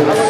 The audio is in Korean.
감사합니다.